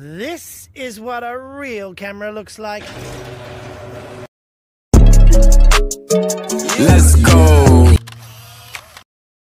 This is what a real camera looks like. Let's go.